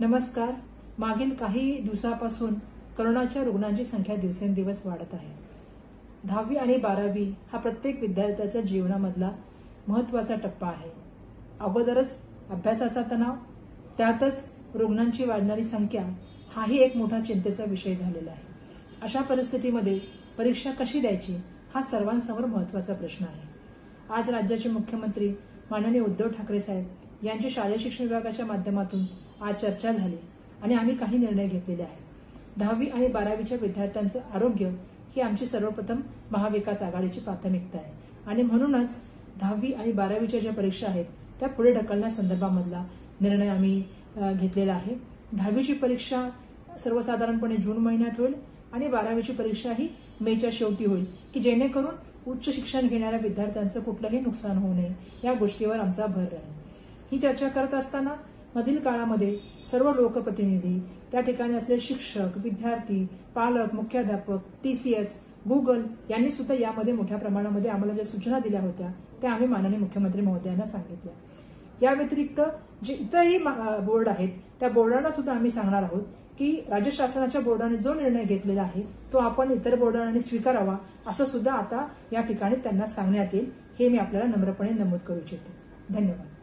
नमस्कार. मागील काही दिवसापासून करोनाच्या रुग्णांची संख्या दिवसेंदिवस वाढत आहे. दहावी आणि बारावी हा प्रत्येक विद्यार्थ्याच्या जीवनामधला महत्त्वाचा टप्पा आहे. अगोदरच अभ्यासाचा तणाव त्यातच रुग्णांची वाढणारी संख्या हाही एक मोठा चिंतेचा विषय झालेला आहे. अशा परिस्थितीमध्ये परीक्षा कशी द्यायची हा सर्वांसमोर महत्त्वाचा प्रश्न आहे. आज राज्याचे मुख्यमंत्री माननीय उद्धव ठाकरे साहेब यांची शालेय शिक्षण विभागाच्या माध्यमातून आज चर्चा झाली आणि आम्ही काही निर्णय घेतलेले आहेत. दहावी आणि बारावीच्या विद्यार्थ्यांचं आरोग्य ही आमची सर्वप्रथम महाविकास आघाडीची प्राथमिकता आहे. आणि म्हणूनच दहावी आणि बारावीच्या ज्या परीक्षा आहेत त्या पुढे ढकलण्यासंदर्भामधला निर्णय आम्ही घेतलेला आहे. दहावीची परीक्षा सर्वसाधारणपणे जून महिन्यात होईल आणि बारावीची परीक्षा ही मेच्या शेवटी होईल की जेणेकरून उच्च शिक्षण घेणाऱ्या विद्यार्थ्यांचं कुठलंही नुकसान होऊ नये या गोष्टीवर आमचा भर राहील. ही चर्चा करत असताना मधील काळामध्ये सर्व लोकप्रतिनिधी त्या ठिकाणी असलेले शिक्षक विद्यार्थी पालक मुख्याध्यापक टीसीएस गुगल यांनी सुद्धा यामध्ये मोठ्या प्रमाणामध्ये आम्हाला ज्या सूचना दिल्या होत्या त्या आम्ही माननीय मुख्यमंत्री महोदयांना सांगितल्या. या व्यतिरिक्त जे इतरही बोर्ड आहेत त्या बोर्डांना सुद्धा आम्ही सांगणार आहोत की राज्य शासनाच्या बोर्डाने जो निर्णय घेतलेला आहे तो आपण इतर बोर्डांनी स्वीकारावा असं सुद्धा आता या ठिकाणी त्यांना सांगण्यात येईल हे मी आपल्याला नम्रपणे नमूद करू इच्छितो. धन्यवाद.